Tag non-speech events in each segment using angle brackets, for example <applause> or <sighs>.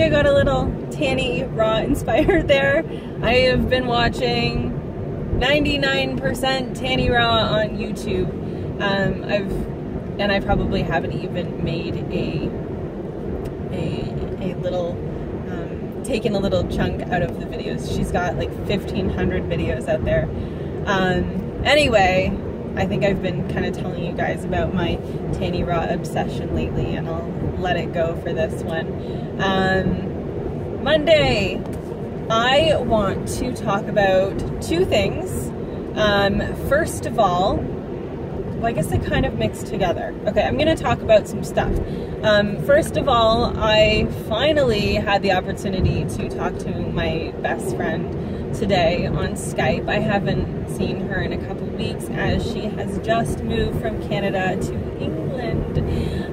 think I got a little Tanny Raw <laughs> inspired there. I have been watching 99% Tanny Raw on YouTube. Um, I've and I probably haven't even made a a, a little um, taken a little chunk out of the videos. She's got like 1,500 videos out there. Um, anyway, I think I've been kind of telling you guys about my Tanny Raw obsession lately, and I'll let it go for this one. Um, Monday, I want to talk about two things. Um, first of all, well, I guess they kind of mix together. Okay, I'm to talk about some stuff. Um, first of all, I finally had the opportunity to talk to my best friend today on Skype. I haven't seen her in a couple weeks as she has just moved from Canada to England.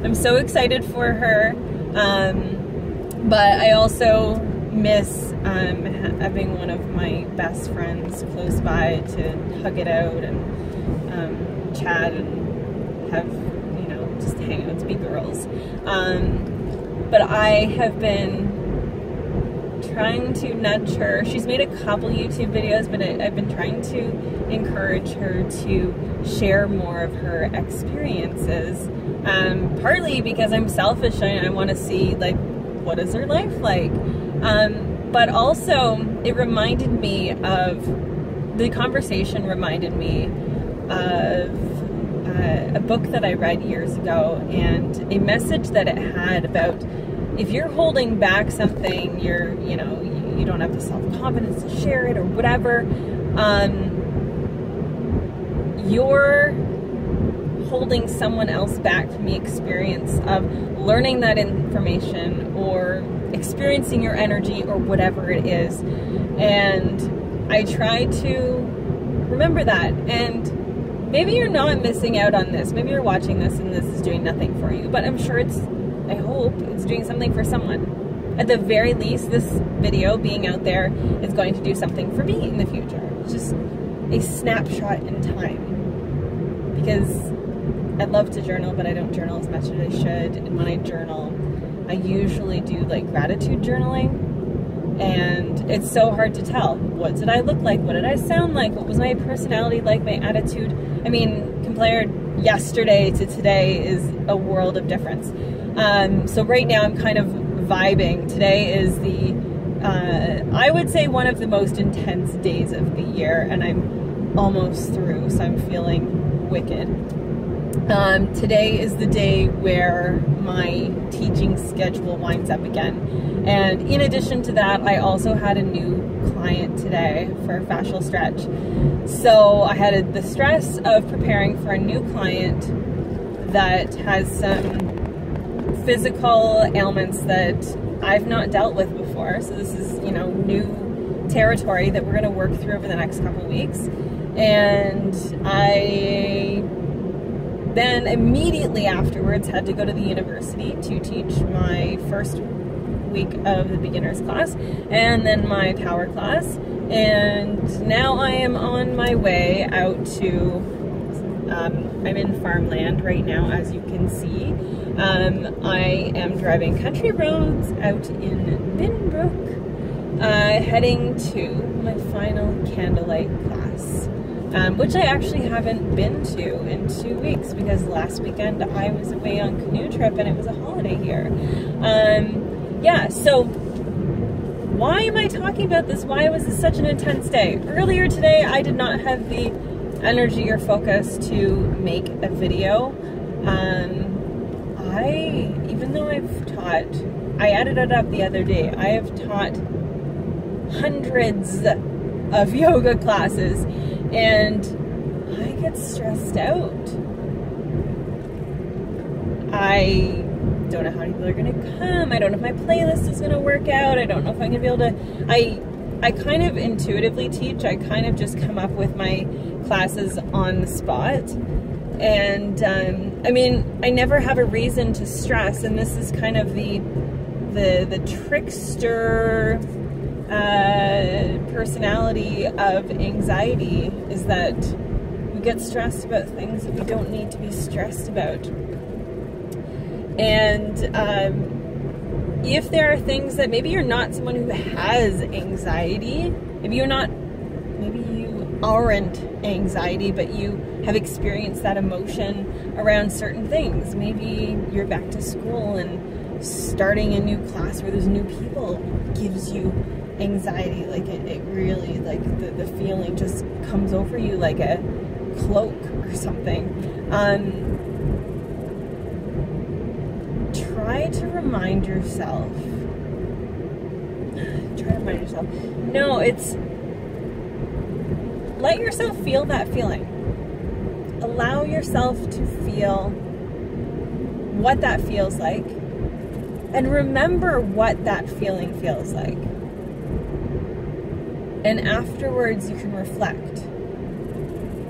I'm so excited for her, um, but I also miss um, having one of my best friends close by to hug it out and um, chat and have, you know, just hang out to be girls. Um, but I have been trying to nudge her. She's made a couple YouTube videos, but I've been trying to encourage her to share more of her experiences. Um, partly because I'm selfish and I want to see, like, what is her life like? Um, but also, it reminded me of the conversation, reminded me of uh, a book that I read years ago and a message that it had about if you're holding back something, you're, you know, you, you don't have the self confidence to share it or whatever, um, you're holding someone else back from the experience of learning that information or experiencing your energy or whatever it is. And I try to remember that. And maybe you're not missing out on this. Maybe you're watching this and this is doing nothing for you, but I'm sure it's I hope it's doing something for someone. At the very least, this video being out there is going to do something for me in the future. It's just a snapshot in time. Because I love to journal, but I don't journal as much as I should. And when I journal, I usually do like gratitude journaling. And it's so hard to tell. What did I look like? What did I sound like? What was my personality like? My attitude? I mean, compared yesterday to today is a world of difference. Um, so right now I'm kind of vibing. Today is the, uh, I would say one of the most intense days of the year, and I'm almost through, so I'm feeling wicked. Um, today is the day where my teaching schedule winds up again. And in addition to that, I also had a new client today for a fascial stretch. So I had the stress of preparing for a new client that has some physical ailments that I've not dealt with before. So this is, you know, new territory that we're going to work through over the next couple weeks. And I then immediately afterwards had to go to the university to teach my first week of the beginner's class and then my power class. And now I am on my way out to, um, I'm in farmland right now, as you can see. Um, I am driving country roads out in Binbrook, uh, heading to my final candlelight class, um, which I actually haven't been to in two weeks because last weekend I was away on canoe trip and it was a holiday here. Um, yeah, so why am I talking about this? Why was this such an intense day? Earlier today, I did not have the energy or focus to make a video. Um, I, even though I've taught, I added it up the other day, I have taught hundreds of yoga classes and I get stressed out. I don't know how many people are going to come. I don't know if my playlist is going to work out. I don't know if I'm to be able to. I I kind of intuitively teach. I kind of just come up with my classes on the spot. And um, I mean, I never have a reason to stress, and this is kind of the the the trickster uh, personality of anxiety is that we get stressed about things that we don't need to be stressed about. And um, if there are things that maybe you're not someone who has anxiety, maybe you're not, maybe you aren't anxiety, but you have experienced that emotion around certain things. Maybe you're back to school and starting a new class where there's new people gives you anxiety. Like it, it really, like the, the feeling just comes over you like a cloak or something. Um, try to remind yourself. <sighs> Try to remind yourself. No, it's let yourself feel that feeling. Allow yourself to feel what that feels like and remember what that feeling feels like. And afterwards, you can reflect.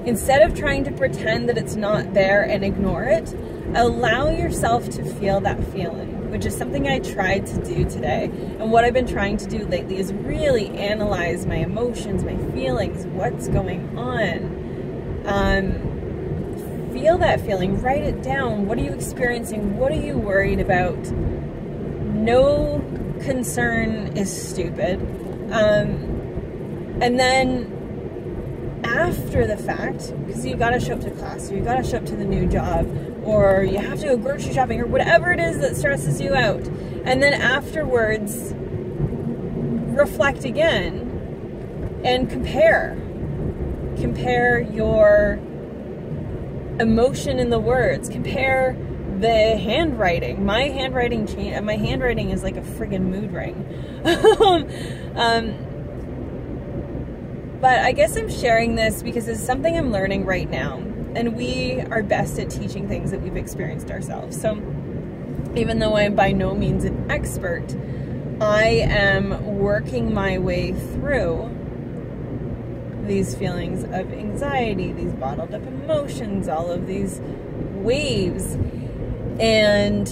Instead of trying to pretend that it's not there and ignore it, allow yourself to feel that feeling, which is something I tried to do today. And what I've been trying to do lately is really analyze my emotions, my feelings, what's going on. Um, feel that feeling, write it down. What are you experiencing? What are you worried about? No concern is stupid. Um, and then after the fact, because you gotta show up to class, or you gotta show up to the new job, or you have to go grocery shopping, or whatever it is that stresses you out. And then afterwards, reflect again and compare. Compare your emotion in the words. Compare the handwriting. My handwriting change. My handwriting is like a friggin' mood ring. <laughs> um, but I guess I'm sharing this because it's something I'm learning right now. And we are best at teaching things that we've experienced ourselves. So even though I'm by no means an expert, I am working my way through these feelings of anxiety, these bottled up emotions, all of these waves. And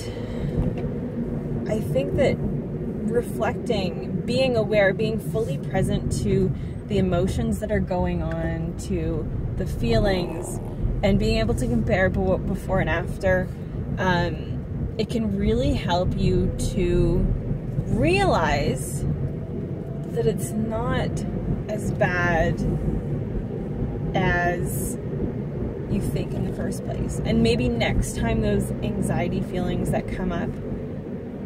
I think that reflecting, being aware, being fully present to the emotions that are going on, to the feelings, and being able to compare before and after, um, it can really help you to realize that it's not as bad as you think in the first place. And maybe next time those anxiety feelings that come up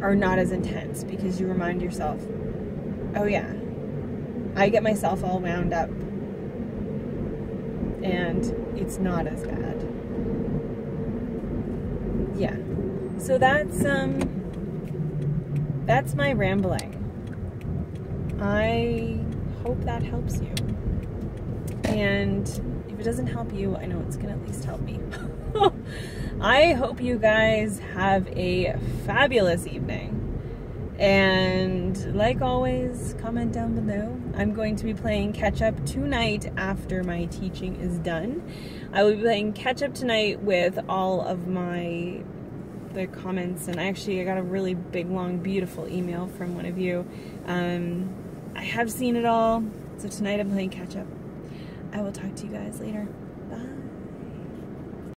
are not as intense because you remind yourself, oh yeah, I get myself all wound up and it's not as bad. Yeah. So that's um that's my rambling. I hope that helps you. And if it doesn't help you, I know it's going to at least help me. <laughs> I hope you guys have a fabulous evening. And like always, comment down below. I'm going to be playing catch up tonight after my teaching is done. I will be playing catch up tonight with all of my the comments and I actually I got a really big long beautiful email from one of you. Um, I have seen it all, so tonight I'm playing catch up. I will talk to you guys later. Bye.